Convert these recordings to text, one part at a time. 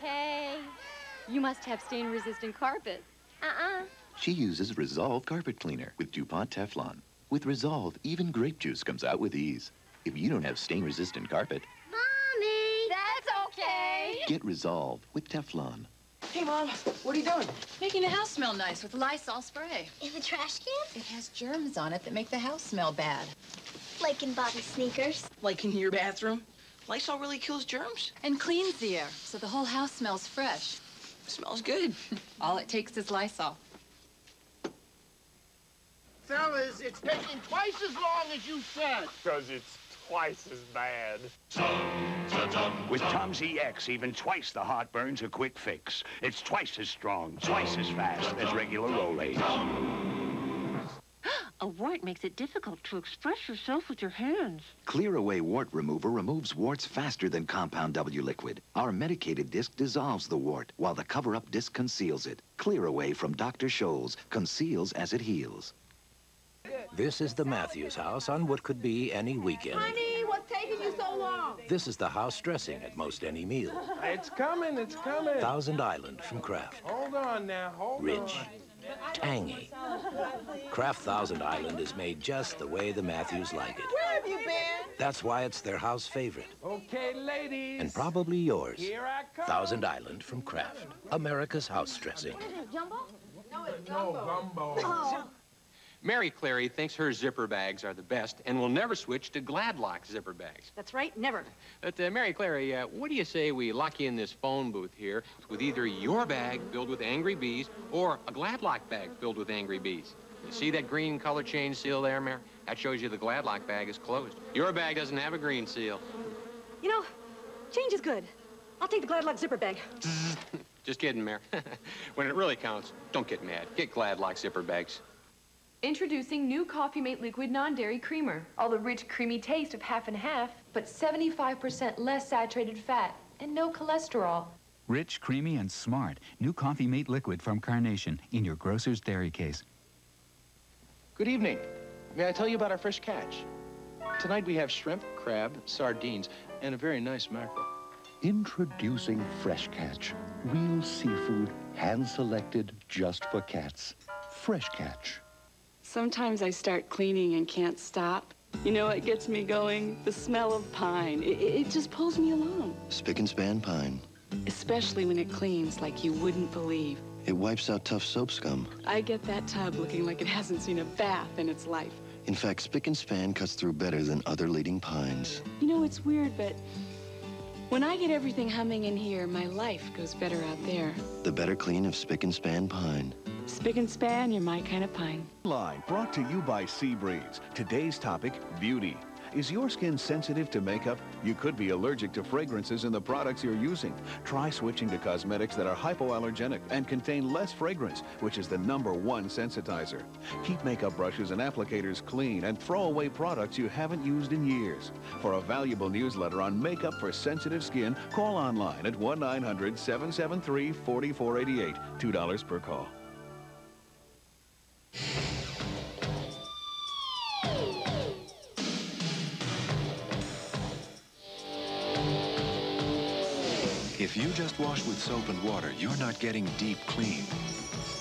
okay. You must have stain-resistant carpet. Uh-uh. She uses Resolve Carpet Cleaner with DuPont Teflon. With Resolve, even grape juice comes out with ease. If you don't have stain-resistant carpet, Mommy! That's okay. get Resolve with Teflon. Hey, Mom, what are you doing? Making the house smell nice with Lysol spray. In the trash can? It has germs on it that make the house smell bad. Like in Bobby's sneakers. Like in your bathroom? Lysol really kills germs? And cleans the air, so the whole house smells fresh. Smells good. All it takes is Lysol. Fellas, it's taking twice as long as you said. Because it's twice as bad. With Tums EX, even twice the heartburn's a quick fix. It's twice as strong, twice as fast as regular Rolaids. A wart makes it difficult to express yourself with your hands. Clear Away Wart Remover removes warts faster than Compound W liquid. Our medicated disc dissolves the wart, while the cover-up disc conceals it. Clear Away from Dr. Scholl's conceals as it heals. This is the Matthews house on what could be any weekend. Honey, what's taking you so long? This is the house dressing at most any meal. It's coming, it's coming. Thousand Island from Kraft. Hold on now, hold Rich, on. Tangy. Kraft Thousand Island is made just the way the Matthews like it. Where have you been? That's why it's their house favorite. Okay, ladies. And probably yours. Here I come. Thousand Island from Kraft. America's house dressing. Jumbo? No, it's No, gumbo. gumbo. Oh. Mary Clary thinks her zipper bags are the best and will never switch to Glad-Lock zipper bags. That's right, never. But, uh, Mary Clary, uh, what do you say we lock you in this phone booth here with either your bag filled with angry bees or a Glad-Lock bag filled with angry bees? You see that green color change seal there, Mary? That shows you the Glad-Lock bag is closed. Your bag doesn't have a green seal. You know, change is good. I'll take the Glad-Lock zipper bag. Just kidding, Mary. when it really counts, don't get mad. Get Glad-Lock zipper bags. Introducing new Coffee Mate Liquid Non-Dairy Creamer. All the rich, creamy taste of half and half, but 75% less saturated fat and no cholesterol. Rich, creamy, and smart. New Coffee Mate Liquid from Carnation in your grocer's dairy case. Good evening. May I tell you about our fresh catch? Tonight we have shrimp, crab, sardines, and a very nice mackerel. Introducing Fresh Catch. Real seafood, hand-selected just for cats. Fresh Catch. Sometimes I start cleaning and can't stop. You know what gets me going? The smell of pine. It, it just pulls me along. Spic and span pine. Especially when it cleans like you wouldn't believe. It wipes out tough soap scum. I get that tub looking like it hasn't seen a bath in its life. In fact, Spic and Span cuts through better than other leading pines. You know, it's weird, but when I get everything humming in here, my life goes better out there. The better clean of Spic and Span pine. Spic and span, you're my kind of pine. Line brought to you by Seabreeze. Today's topic, beauty. Is your skin sensitive to makeup? You could be allergic to fragrances in the products you're using. Try switching to cosmetics that are hypoallergenic and contain less fragrance, which is the number one sensitizer. Keep makeup brushes and applicators clean and throw away products you haven't used in years. For a valuable newsletter on makeup for sensitive skin, call online at 1-900-773-4488. $2 per call. If you just wash with soap and water, you're not getting deep clean.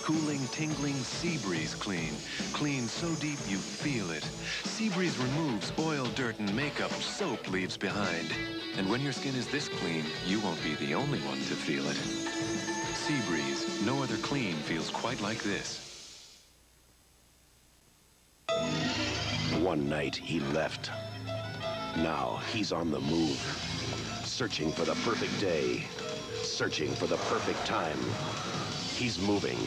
Cooling, tingling Seabreeze Clean. Clean so deep you feel it. Seabreeze removes oil, dirt, and makeup soap leaves behind. And when your skin is this clean, you won't be the only one to feel it. Seabreeze, no other clean feels quite like this. One night he left. Now he's on the move, searching for the perfect day, searching for the perfect time. He's moving.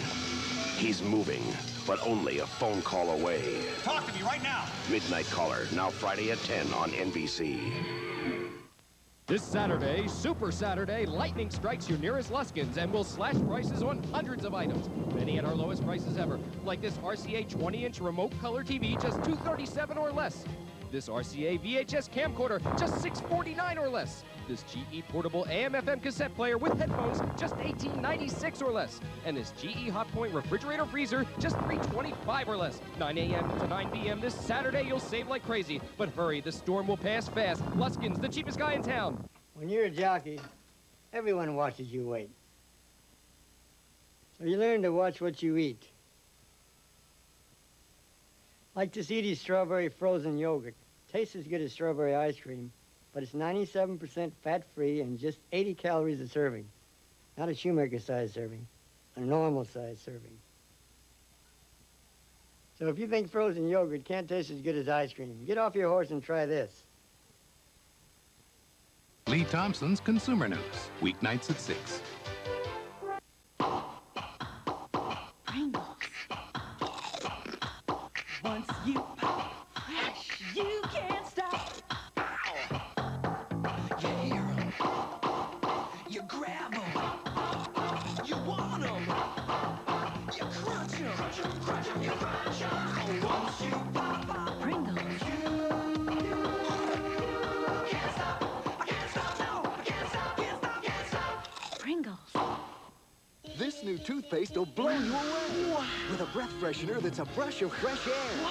He's moving, but only a phone call away. Talk to me right now. Midnight Caller, now Friday at 10 on NBC. This Saturday, Super Saturday, Lightning strikes your nearest Luskins and will slash prices on hundreds of items. Many at our lowest prices ever, like this RCA 20-inch remote color TV, just 237 or less. This RCA VHS camcorder, just 649 or less. This GE portable AM/FM cassette player with headphones, just 1896 or less. And this GE Hotpoint refrigerator freezer, just 325 or less. 9 a.m. to 9 p.m. this Saturday, you'll save like crazy. But hurry, the storm will pass fast. Luskins, the cheapest guy in town. When you're a jockey, Everyone watches you wait. So you learn to watch what you eat. Like this Edy's strawberry frozen yogurt. Tastes as good as strawberry ice cream, but it's 97% fat-free and just 80 calories a serving. Not a shoemaker-sized serving, a normal-sized serving. So if you think frozen yogurt can't taste as good as ice cream, get off your horse and try this. Lee Thompson's Consumer News, weeknights at 6. Toothpaste will blow you away. With a breath freshener that's a brush of fresh air.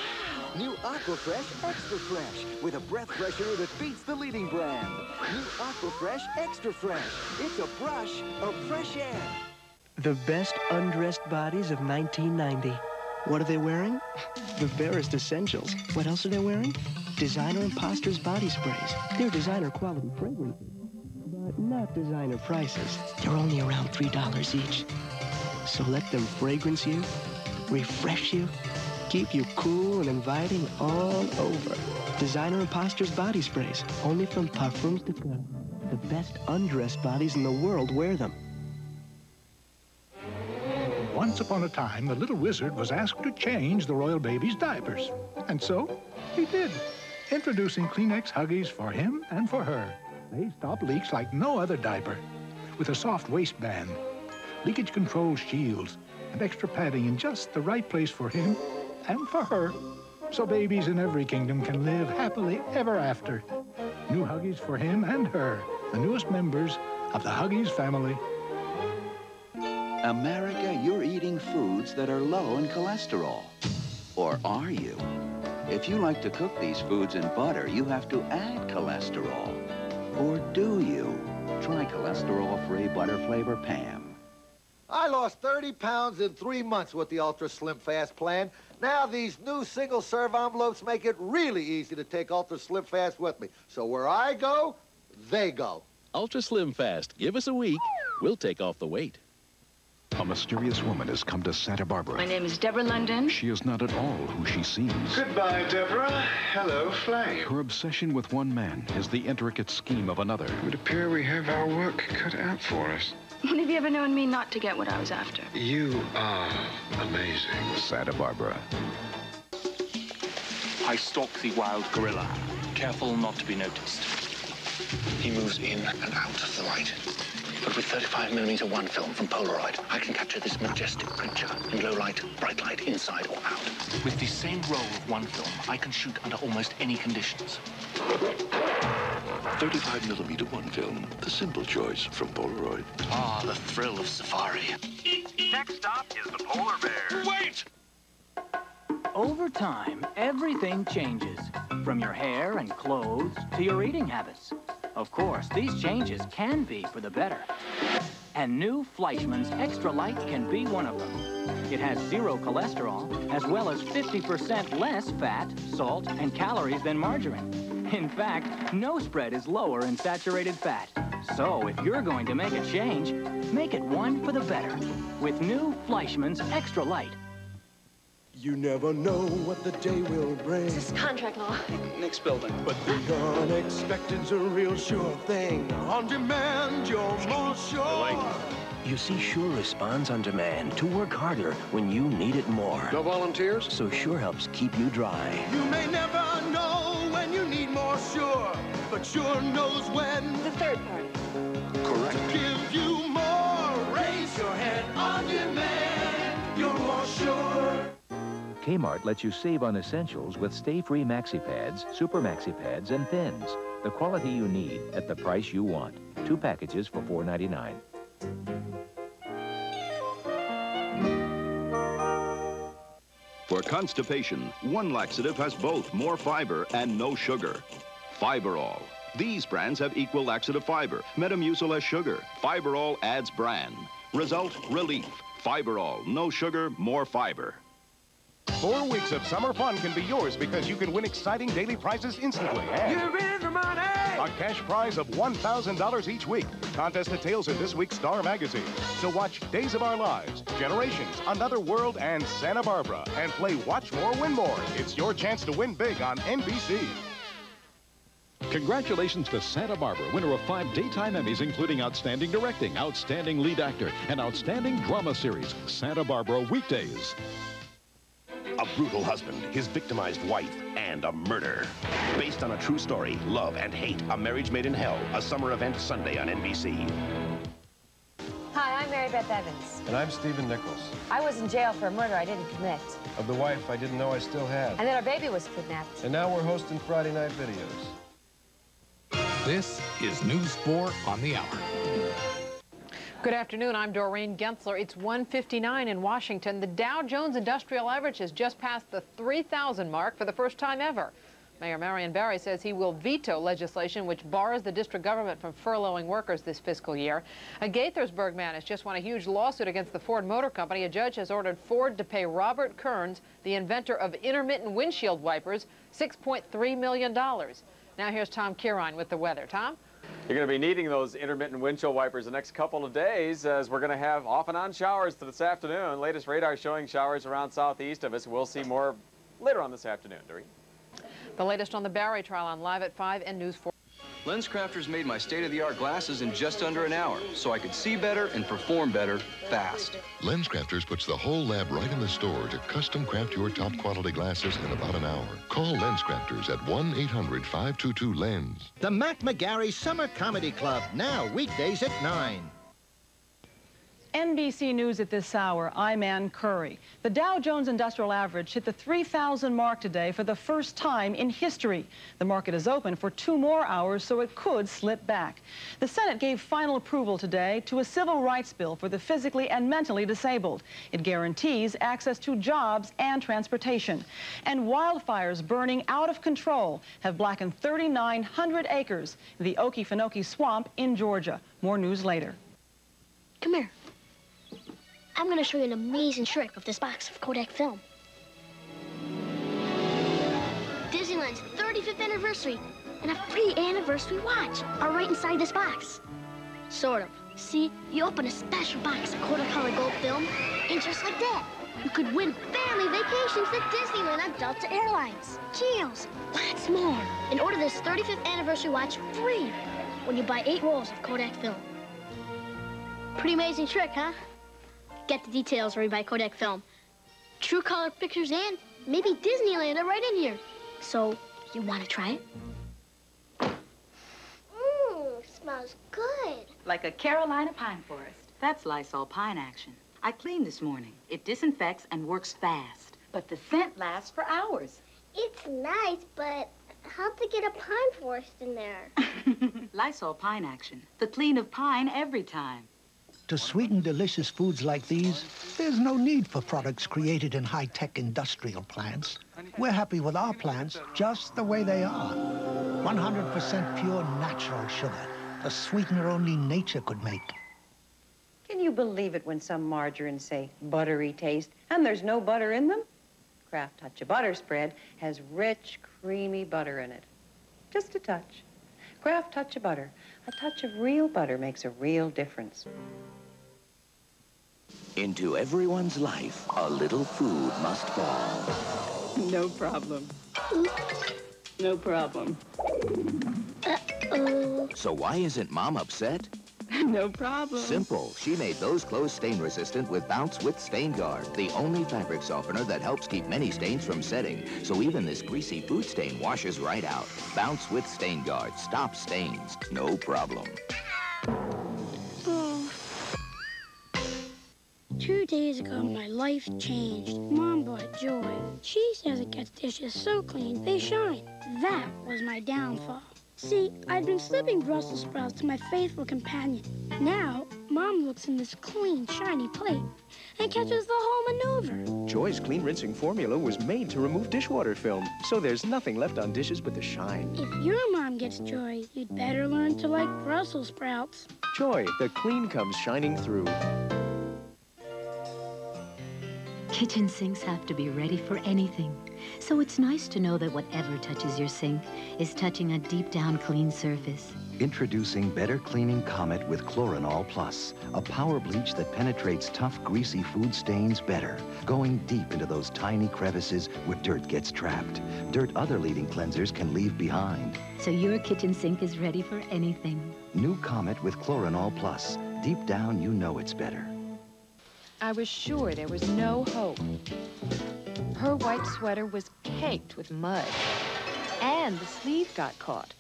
New Aquafresh Extra Fresh with a breath freshener that beats the leading brand. New Aquafresh Extra Fresh. It's a brush of fresh air. The best undressed bodies of 1990. What are they wearing? The barest essentials. What else are they wearing? Designer Imposters body sprays. They're designer quality fragrances, but not designer prices. They're only around $3 each. So let them fragrance you, refresh you, keep you cool and inviting all over. Designer Imposters body sprays, only from Parfums de Fleur. The best undressed bodies in the world wear them. Once upon a time, the little wizard was asked to change the royal baby's diapers. And so, he did. Introducing Kleenex Huggies for him and for her. They stop leaks like no other diaper. With a soft waistband, leakage control shields, and extra padding in just the right place for him and for her. So babies in every kingdom can live happily ever after. New Huggies for him and her, the newest members of the Huggies family. America, you're eating foods that are low in cholesterol. Or are you? If you like to cook these foods in butter, you have to add cholesterol. Or do you? Try cholesterol-free butter flavor Pam. I lost 30 pounds in three months with the Ultra Slim Fast plan. Now these new single-serve envelopes make it really easy to take Ultra Slim Fast with me. So where I go, they go. Ultra Slim Fast. Give us a week. We'll take off the weight. A mysterious woman has come to Santa Barbara. My name is Deborah London. She is not at all who she seems. Goodbye, Deborah. Hello, Flame. Her obsession with one man is the intricate scheme of another. It would appear we have our work cut out for us. When have you ever known me not to get what I was after? You are amazing. Santa Barbara. I stalk the wild gorilla, careful not to be noticed. He moves in and out of the light. But with 35mm one film from Polaroid, I can capture this majestic creature in low light, bright light, inside or out. With the same roll of one film, I can shoot under almost any conditions. 35mm one film, the simple choice from Polaroid. Ah, the thrill of safari. Next stop is the polar bear. Wait! Over time, everything changes, from your hair and clothes to your eating habits. Of course, these changes can be for the better. And new Fleischmann's Extra Light can be one of them. It has zero cholesterol, as well as 50% less fat, salt, and calories than margarine. In fact, no spread is lower in saturated fat. So if you're going to make a change, make it one for the better. With new Fleischmann's Extra Light. You never know what the day will bring. This is contract law. Next building. But the unexpected's a real sure thing. On demand, you're more sure. You see, Sure responds on demand to work harder when you need it more. No volunteers? So Sure helps keep you dry. You may never know when you need more sure, but sure knows when. The third party. Correct. To give you more. Raise your head on demand. You're more sure. Kmart lets you save on essentials with stay-free maxi pads, super maxi pads, and thins. The quality you need at the price you want. Two packages for $4.99. For constipation, one laxative has both more fiber and no sugar. Fiberall, These brands have equal laxative fiber. Metamucil less sugar. Fiberall adds bran. Result, relief. Fiberall, no sugar, more fiber. Four weeks of summer fun can be yours because you can win exciting daily prizes instantly. And You're in the money! a cash prize of $1,000 each week. Contest details in this week's Star Magazine. So watch Days of Our Lives, Generations, Another World, and Santa Barbara. And play Watch More, Win More. It's your chance to win big on NBC. Congratulations to Santa Barbara, winner of five daytime Emmys, including Outstanding Directing, Outstanding Lead Actor, and Outstanding Drama Series. Santa Barbara weekdays. A brutal husband, his victimized wife, and a murder. Based on a true story, Love and Hate, A Marriage Made in Hell, a summer event Sunday on NBC. Hi, I'm Mary Beth Evans. And I'm Stephen Nichols. I was in jail for a murder I didn't commit. Of the wife I didn't know I still had. And then our baby was kidnapped. And now we're hosting Friday night videos. This is News 4 on the hour. Good afternoon. I'm Doreen Gentzler. It's 159 in Washington. The Dow Jones Industrial Average has just passed the 3,000 mark for the first time ever. Mayor Marion Barry says he will veto legislation which bars the district government from furloughing workers this fiscal year. A Gaithersburg man has just won a huge lawsuit against the Ford Motor Company. A judge has ordered Ford to pay Robert Kearns, the inventor of intermittent windshield wipers, $6.3 million. Now here's Tom Kierein with the weather. Tom? You're going to be needing those intermittent windshield wipers the next couple of days as we're going to have off and on showers this afternoon. Latest radar showing showers around southeast of us. We'll see more later on this afternoon, Doreen. The latest on the Barry trial on Live at 5 and News 4. LensCrafters made my state-of-the-art glasses in just under an hour, so I could see better and perform better fast. LensCrafters puts the whole lab right in the store to custom craft your top quality glasses in about an hour. Call LensCrafters at 1-800-522-LENS. The Mac McGarry Summer Comedy Club, now weekdays at 9. NBC News at this hour, I'm Ann Curry. The Dow Jones Industrial Average hit the 3,000 mark today for the first time in history. The market is open for two more hours, so it could slip back. The Senate gave final approval today to a civil rights bill for the physically and mentally disabled. It guarantees access to jobs and transportation. And wildfires burning out of control have blackened 3,900 acres in the Okefenokee Swamp in Georgia. More news later. Come here. I'm going to show you an amazing trick with this box of Kodak film. Disneyland's 35th anniversary and a free anniversary watch are right inside this box. Sort of. See, you open a special box of Kodacolor Gold film, and just like that, you could win family vacations to Disneyland on Delta Airlines. Deals, lots more. And order this 35th anniversary watch free when you buy eight rolls of Kodak film. Pretty amazing trick, huh? Get the details or you buy Kodak film. True color pictures and maybe Disneyland are right in here. So, you want to try it? Mmm, smells good. Like a Carolina pine forest. That's Lysol Pine Action. I cleaned this morning. It disinfects and works fast. But the scent lasts for hours. It's nice, but how'd they get a pine forest in there? Lysol Pine Action. The clean of pine every time. To sweeten delicious foods like these, there's no need for products created in high-tech industrial plants. We're happy with our plants just the way they are. 100% pure natural sugar, a sweetener only nature could make. Can you believe it when some margarines say buttery taste and there's no butter in them? Kraft Touch a Butter spread has rich, creamy butter in it. Just a touch. Kraft Touch a Butter. A touch of real butter makes a real difference. Into everyone's life, a little food must fall. No problem. No problem. Uh-oh. So why isn't Mom upset? no problem. Simple. She made those clothes stain resistant with Bounce with Stain Guard, the only fabric softener that helps keep many stains from setting. So even this greasy food stain washes right out. Bounce with Stain Guard. Stop stains. No problem. Days ago, my life changed. Mom bought Joy. She says it gets dishes so clean, they shine. That was my downfall. See, I'd been slipping Brussels sprouts to my faithful companion. Now, Mom looks in this clean, shiny plate and catches the whole maneuver. Joy's clean rinsing formula was made to remove dishwater film, so there's nothing left on dishes but the shine. If your mom gets joy, you'd better learn to like Brussels sprouts. Joy, the clean comes shining through. Kitchen sinks have to be ready for anything. So it's nice to know that whatever touches your sink is touching a deep down clean surface. Introducing Better Cleaning Comet with Chlorinol Plus, a power bleach that penetrates tough, greasy food stains better, going deep into those tiny crevices where dirt gets trapped. Dirt other leading cleansers can leave behind. So your kitchen sink is ready for anything. New Comet with Chlorinol Plus. Deep down, you know it's better. I was sure there was no hope. Her white sweater was caked with mud. And the sleeve got caught.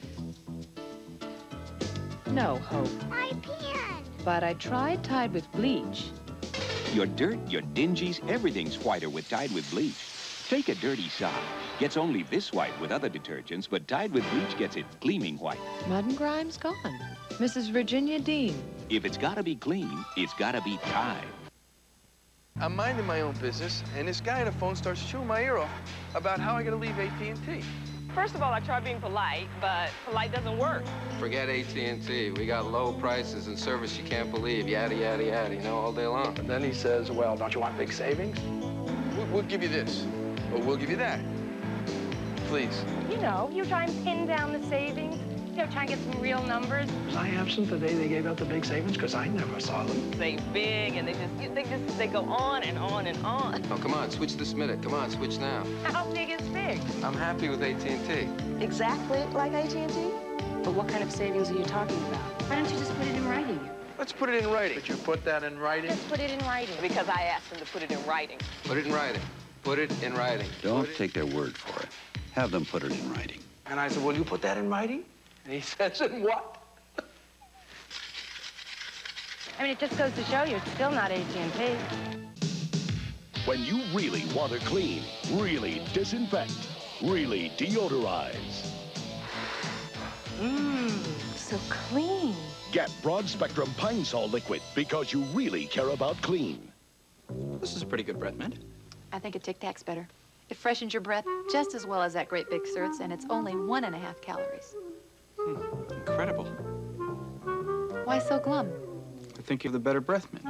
No hope. My pen! But I tried Tide with bleach. Your dirt, your dingies, everything's whiter with Tide with bleach. Take a dirty sock. Gets only this white with other detergents, but Tide with bleach gets it gleaming white. Mud and grime's gone. Mrs. Virginia Dean. If it's gotta be clean, it's gotta be Tide. I'm minding my own business, and this guy on the phone starts chewing my ear off about how I gotta leave AT&T. First of all, I try being polite, but polite doesn't work. Forget AT&T. We got low prices and service you can't believe. Yada, yada, yada, you know, all day long. And then he says, well, don't you want big savings? We'll, we'll give you this, or we'll give you that. Please. You know, you try and pin down the savings. You know, try and get some real numbers. Was I absent the day they gave out the big savings? Because I never saw them. They big, and they just, they just, they go on and on and on. Oh, come on, switch this minute. Come on, switch now. How big is big? I'm happy with AT&T. Exactly like AT&T? But what kind of savings are you talking about? Why don't you just put it in writing? Let's put it in writing. Did you put that in writing? Let's put it in writing. Because I asked them to put it in writing. Put it in writing. Put it in writing. Don't take their word for it. Have them put it in writing. And I said, will you put that in writing? And he says, in what? I mean, it just goes to show you, it's still not AT&T. When you really want to clean, really disinfect, really deodorize, Mmm, so clean. get Broad Spectrum Pine Sol Liquid because you really care about clean. This is a pretty good breath mint. I think a Tic Tac's better. It freshens your breath just as well as that Great Big Certs, and it's only one and a half calories. Hmm, incredible. Why so glum? I think you have the better breath mint.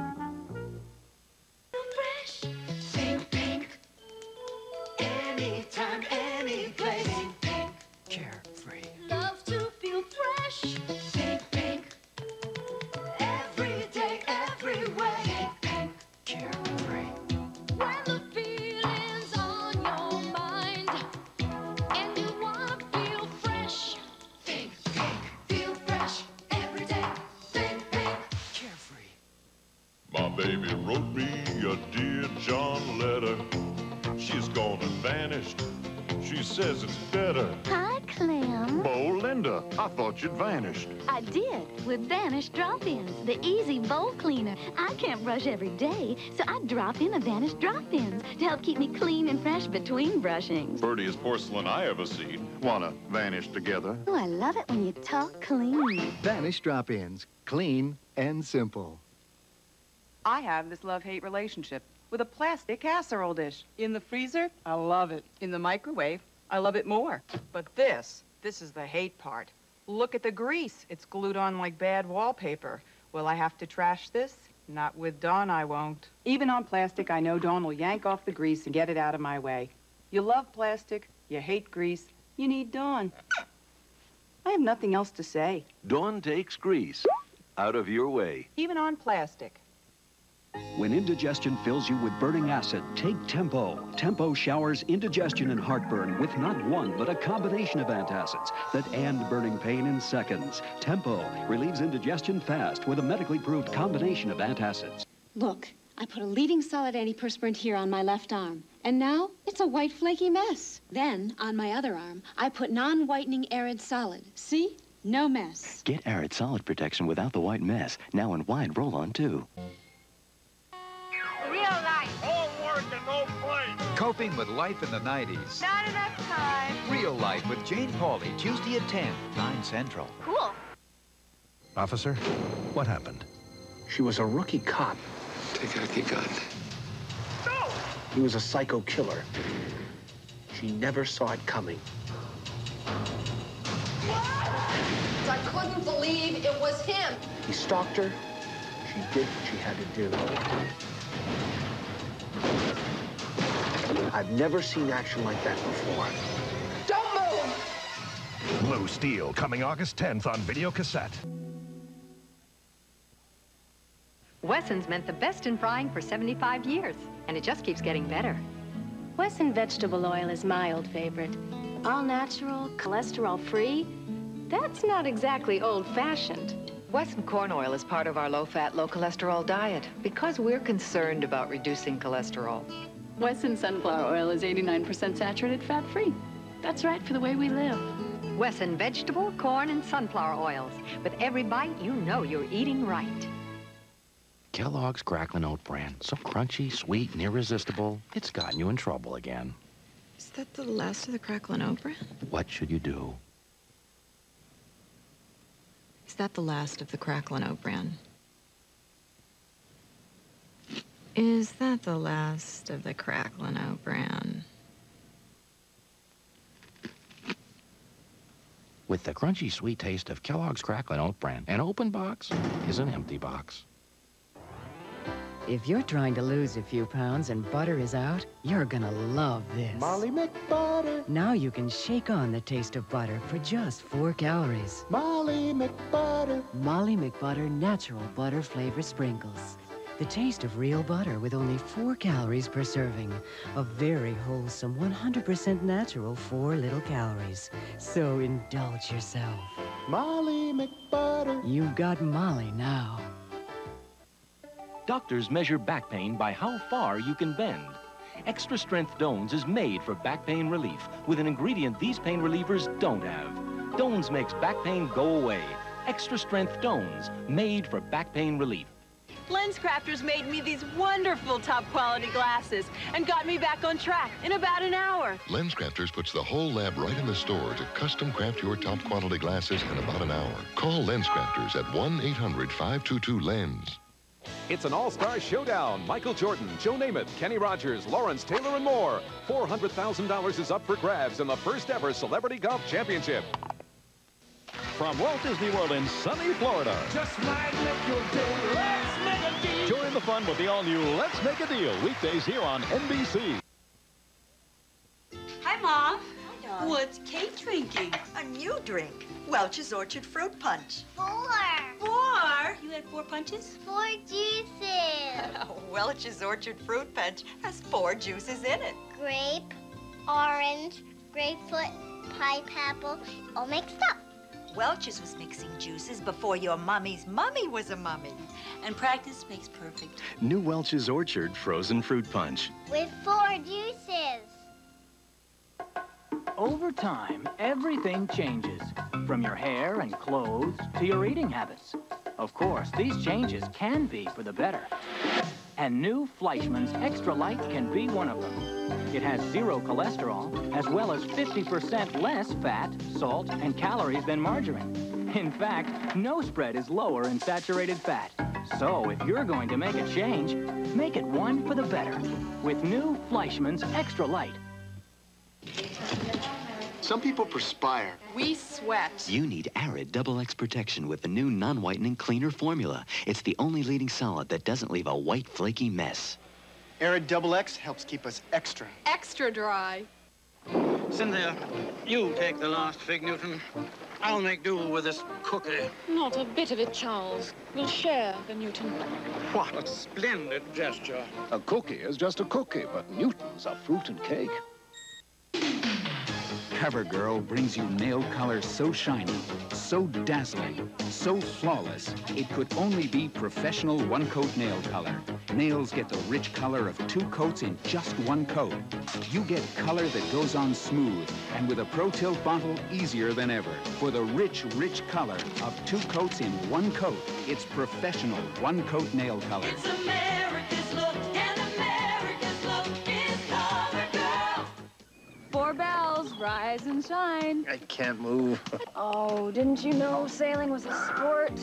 She it's better. Hi, Clem. Oh, Linda, I thought you'd vanished. I did with Vanish Drop-Ins, the easy bowl cleaner. I can't brush every day, so I drop in a Vanish Drop-Ins to help keep me clean and fresh between brushings. Prettiest porcelain I ever seen. Wanna vanish together? Oh, I love it when you talk clean. Vanish drop-ins. Clean and simple. I have this love-hate relationship with a plastic casserole dish. In the freezer, I love it. In the microwave, I love it more. But this, this is the hate part. Look at the grease. It's glued on like bad wallpaper. Will I have to trash this? Not with Dawn, I won't. Even on plastic, I know Dawn will yank off the grease and get it out of my way. You love plastic, you hate grease, you need Dawn. I have nothing else to say. Dawn takes grease out of your way. Even on plastic. When indigestion fills you with burning acid, take Tempo. Tempo showers indigestion and heartburn with not one, but a combination of antacids that end burning pain in seconds. Tempo relieves indigestion fast with a medically proved combination of antacids. Look, I put a leading solid antiperspirant here on my left arm, and now it's a white flaky mess. Then, on my other arm, I put non-whitening Arrid solid. See? No mess. Get Arrid Solid Protection without the white mess. Now in wide roll-on, too. Coping with life in the 90s. Not enough time. Real life with Jane Pauley, Tuesday at 10, 9 Central. Cool. Officer, what happened? She was a rookie cop. Take out your gun. No! He was a psycho killer. She never saw it coming. What? I couldn't believe it was him. He stalked her. She did what she had to do. I've never seen action like that before. Don't move! Blue Steel, coming August 10th on video cassette. Wesson's meant the best in frying for 75 years, and it just keeps getting better. Wesson vegetable oil is my old favorite. All natural, cholesterol-free. That's not exactly old-fashioned. Wesson corn oil is part of our low-fat, low-cholesterol diet because we're concerned about reducing cholesterol. Wesson sunflower oil is 89% saturated fat-free. That's right for the way we live. Wesson vegetable, corn, and sunflower oils. With every bite, you know you're eating right. Kellogg's Cracklin' Oat Bran. So crunchy, sweet, and irresistible, it's gotten you in trouble again. Is that the last of the Cracklin' Oat Bran? What should you do? Is that the last of the Cracklin' Oat Bran? Is that the last of the Cracklin' Oat Bran? With the crunchy, sweet taste of Kellogg's Cracklin' Oat Bran, an open box is an empty box. If you're trying to lose a few pounds and butter is out, you're gonna love this. Molly McButter. Now you can shake on the taste of butter for just four calories. Molly McButter. Molly McButter Natural Butter Flavor Sprinkles. The taste of real butter with only four calories per serving. A very wholesome, 100% natural four little calories. So indulge yourself. Molly McButter. You've got Molly now. Doctors measure back pain by how far you can bend. Extra Strength Doan's is made for back pain relief with an ingredient these pain relievers don't have. Doan's makes back pain go away. Extra Strength Doan's, made for back pain relief. LensCrafters made me these wonderful top quality glasses and got me back on track in about an hour. LensCrafters puts the whole lab right in the store to custom craft your top quality glasses in about an hour. Call LensCrafters at 1-800-522-LENS. It's an all-star showdown. Michael Jordan, Joe Namath, Kenny Rogers, Lawrence Taylor, and more. $400,000 is up for grabs in the first ever Celebrity Golf Championship. From Walt Disney World in sunny Florida. Just might make your day. Let's make a deal. Join the fun with the all-new Let's Make a Deal. Weekdays here on NBC. Hi, Mom. Hi, What's Kate drinking? A new drink. Welch's Orchard Fruit Punch. Four. Four? You had four punches? Four juices. Welch's Orchard Fruit Punch has four juices in it. Grape, orange, grapefruit, pineapple, all mixed up. Welch's was mixing juices before your mummy's mummy was a mummy. And practice makes perfect. New Welch's Orchard Frozen Fruit Punch. With four juices. Over time, everything changes. From your hair and clothes to your eating habits. Of course, these changes can be for the better. And new Fleischmann's Extra Light can be one of them. It has zero cholesterol, as well as 50% less fat, salt, and calories than margarine. In fact, no spread is lower in saturated fat. So if you're going to make a change, make it one for the better. With new Fleischmann's Extra Light. Some people perspire. We sweat. You need Arrid Double X protection with the new non-whitening cleaner formula. It's the only leading solid that doesn't leave a white, flaky mess. Arrid Double X helps keep us extra. Extra dry. Cynthia, you take the last fig, Newton. I'll make do with this cookie. Not a bit of it, Charles. We'll share the Newton. What a splendid gesture. A cookie is just a cookie, but Newton's a fruit and cake. CoverGirl brings you nail color so shiny, so dazzling, so flawless, it could only be professional one-coat nail color. Nails get the rich color of two coats in just one coat. You get color that goes on smooth, and with a Pro Tilt bottle, easier than ever. For the rich, rich color of two coats in one coat, it's professional one-coat nail color. Rise and shine. I can't move. Oh, didn't you know sailing was a sport?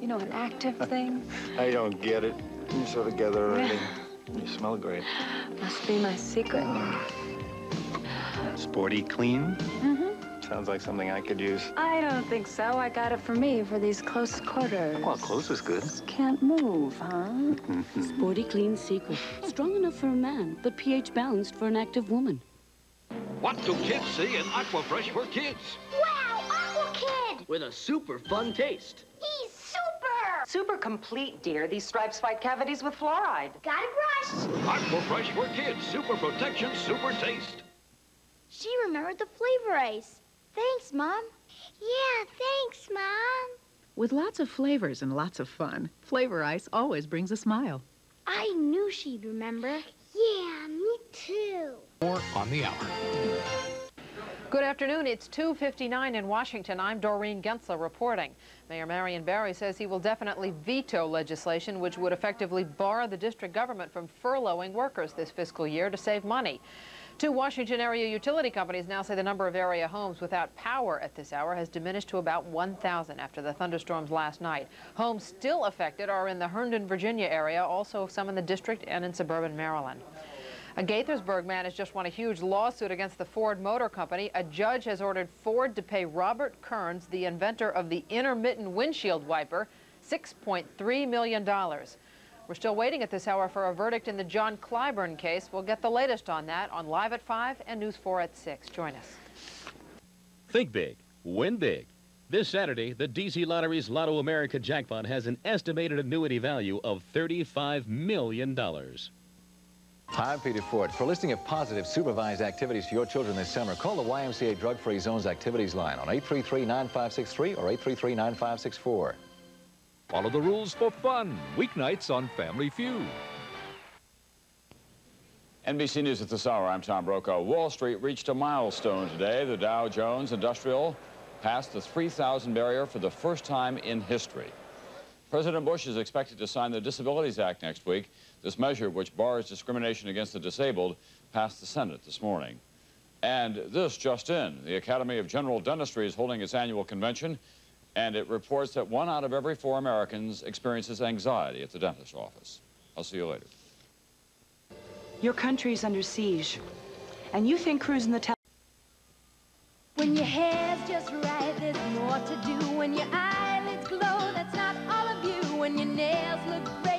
You know, an active thing? I don't get it. You're so together already. You smell great. Must be my secret. Sporty clean? Mm-hmm. Sounds like something I could use. I don't think so. I got it for me for these close quarters. Well, close is good. Can't move, huh? Sporty Clean Secret. Strong enough for a man, but pH balanced for an active woman. What do kids see in Aquafresh for kids? Wow, Aqua Kid! With a super fun taste. He's super! Super complete, dear. These stripes fight cavities with fluoride. Got a brush! Aquafresh for kids. Super protection, super taste. She remembered the flavor ice. Thanks, Mom. Yeah, thanks, Mom. With lots of flavors and lots of fun, Flavor Ice always brings a smile. I knew she'd remember. Yeah, me too. More on the hour. Good afternoon. It's 2.59 in Washington. I'm Doreen Gentzler reporting. Mayor Marion Barry says he will definitely veto legislation which would effectively bar the district government from furloughing workers this fiscal year to save money. Two Washington area utility companies now say the number of area homes without power at this hour has diminished to about 1,000 after the thunderstorms last night. Homes still affected are in the Herndon, Virginia area, also some in the district and in suburban Maryland. A Gaithersburg man has just won a huge lawsuit against the Ford Motor Company. A judge has ordered Ford to pay Robert Kearns, the inventor of the intermittent windshield wiper, $6.3 million. We're still waiting at this hour for a verdict in the John Clyburn case. We'll get the latest on that on Live at 5 and News 4 at 6. Join us. Think big, win big. This Saturday, the DC Lottery's Lotto America jackpot has an estimated annuity value of $35 million. Hi, I'm Peter Ford. For a listing of positive supervised activities for your children this summer, call the YMCA Drug Free Zones Activities Line on 833-9563 or 833-9564. Follow the rules for fun. Weeknights on Family Feud. NBC News at this hour, I'm Tom Brokaw. Wall Street reached a milestone today. The Dow Jones Industrial passed the 3,000 barrier for the first time in history. President Bush is expected to sign the Disabilities Act next week. This measure, which bars discrimination against the disabled, passed the Senate this morning. And this just in, the Academy of General Dentistry is holding its annual convention, and it reports that one out of every four Americans experiences anxiety at the dentist's office. I'll see you later. Your country's under siege. And you think cruising the town... When your hair's just right, there's more to do. When your eyelids glow, that's not all of you. When your nails look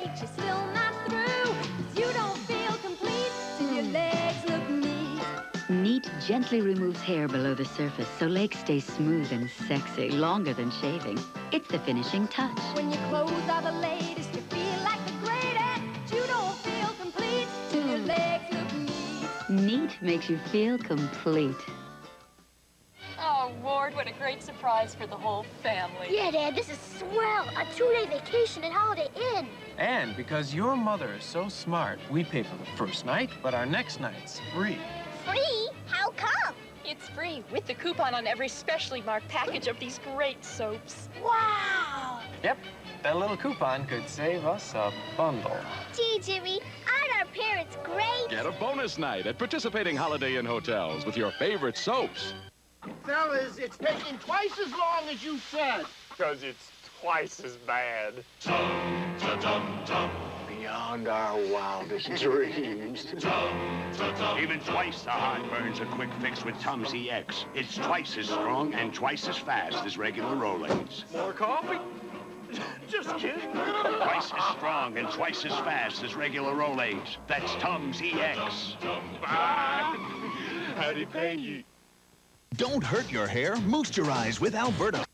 gently removes hair below the surface so legs stay smooth and sexy longer than shaving. It's the finishing touch. When your clothes are the latest, you feel like the greatest. You don't feel complete till your legs look neat. Neat makes you feel complete. Oh, Ward, what a great surprise for the whole family. Yeah, Dad, this is swell. A two-day vacation at Holiday Inn. And because your mother is so smart, we pay for the first night, but our next night's free. Free? How come? It's free with the coupon on every specially marked package of these great soaps. Wow! Yep, that little coupon could save us a bundle. Gee, Jimmy, aren't our parents great? Get a bonus night at participating Holiday Inn hotels with your favorite soaps. Fellas, it's taking twice as long as you said. Because it's twice as bad. Beyond our wildest dreams. Even twice the heartburn's a quick fix with Tums EX. It's twice as strong and twice as fast as regular Rolaids. More coffee? Just kidding. Twice as strong and twice as fast as regular Rolaids. That's Tums EX. How'd he pay you? Don't hurt your hair. Moisturize with Alberto.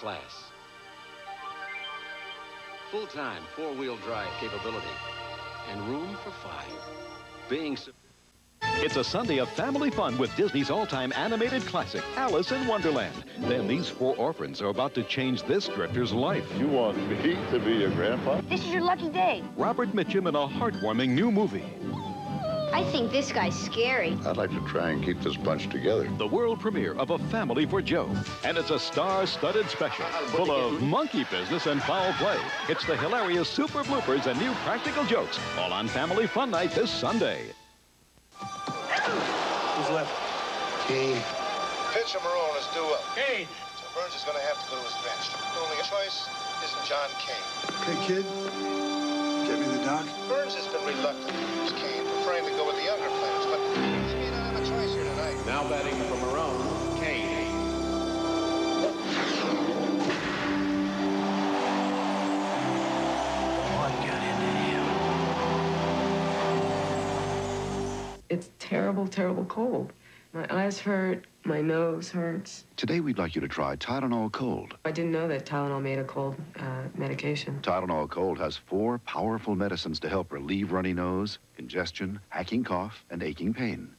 Class. Full-time four-wheel drive capability. And room for five. Being... su- It's a Sunday of family fun with Disney's all-time animated classic, Alice in Wonderland. Then these four orphans are about to change this drifter's life. You want me to be your grandpa? This is your lucky day. Robert Mitchum in a heartwarming new movie. I think this guy's scary. I'd like to try and keep this bunch together. The world premiere of A Family for Joe. And it's a star-studded special full of monkey business and foul play. It's the hilarious super bloopers and new practical jokes, all on Family Fun Night this Sunday. Who's left? Kane. Pitcher Marone is due up. Kane. So Burns is going to have to go to his bench. The only choice is John Kane. Okay, kid. Get me the doc. Burns has been reluctant to use Kane, preferring to go with the younger players, but he may not have a choice here tonight. Now batting for Marone, Kane. What got into him? It's terrible, terrible cold. My eyes hurt, my nose hurts. Today we'd like you to try Tylenol Cold. I didn't know that Tylenol made a cold uh, medication. Tylenol Cold has four powerful medicines to help relieve runny nose, congestion, hacking cough, and aching pain.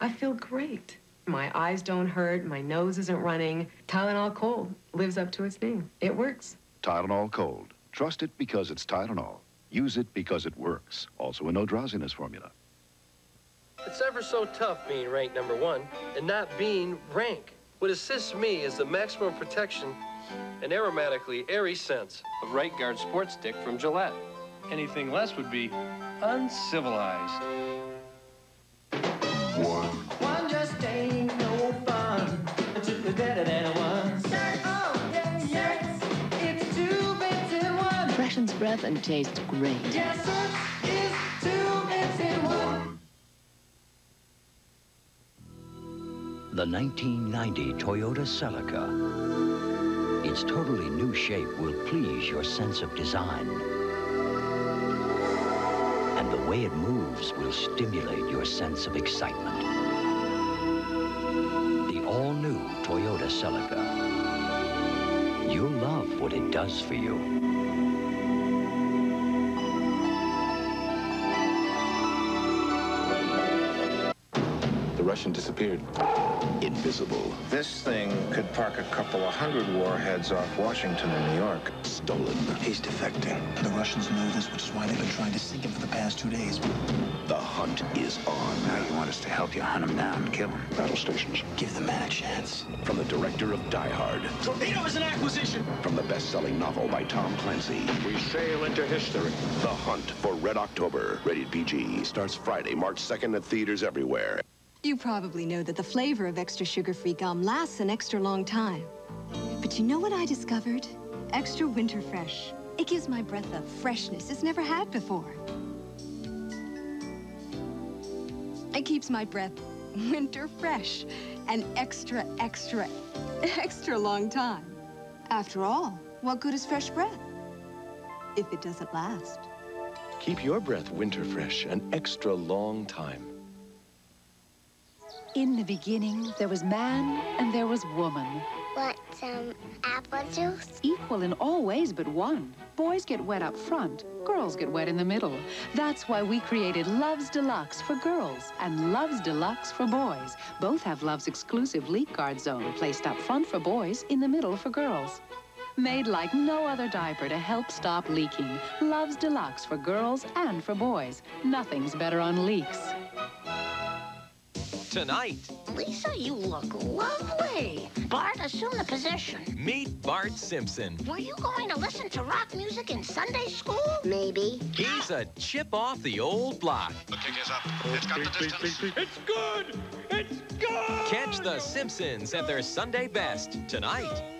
I feel great. My eyes don't hurt, my nose isn't running. Tylenol Cold lives up to its name. It works. Tylenol Cold. Trust it because it's Tylenol. Use it because it works. Also a no drowsiness formula. It's ever so tough being ranked number one and not being rank. What assists me is the maximum protection and aromatically airy sense of Right Guard Sports Stick from Gillette. Anything less would be uncivilized. One. One just ain't no fun. Two is better than one. Oh, yes, yes. It's two bits in one. Freshens breath and tastes great. Yes, sir. The 1990 Toyota Celica. Its totally new shape will please your sense of design. And the way it moves will stimulate your sense of excitement. The all-new Toyota Celica. You'll love what it does for you. Russian disappeared. Invisible. This thing could park a couple of hundred warheads off Washington and New York. Stolen. He's defecting. The Russians know this, which is why they've been trying to sink him for the past two days. The hunt is on. Now you want us to help you hunt him down and kill him. Battle stations. Give the man a chance. From the director of Die Hard. Torpedo is an acquisition. From the best-selling novel by Tom Clancy. We sail into history. The Hunt for Red October. Rated PG. Starts Friday, March 2nd at theaters everywhere. You probably know that the flavor of extra sugar-free gum lasts an extra long time. But you know what I discovered? Extra Winter Fresh. It gives my breath a freshness it's never had before. It keeps my breath winter fresh an extra, extra, extra long time. After all, what good is fresh breath if it doesn't last? Keep your breath winter fresh an extra long time. In the beginning, there was man and there was woman. Want some um, apple juice? Equal in all ways but one. Boys get wet up front, girls get wet in the middle. That's why we created Luvs Deluxe for girls and Luvs Deluxe for boys. Both have Luvs exclusive leak guard zone, placed up front for boys, in the middle for girls. Made like no other diaper to help stop leaking. Luvs Deluxe for girls and for boys. Nothing's better on leaks. Tonight, Lisa, you look lovely. Bart, assume the position. meet Bart Simpson. Were you going to listen to rock music in Sunday school? Maybe. He's a chip off the old block. The kick is up. It's got the distance. It's good! It's good! Catch the Simpsons at their Sunday best tonight.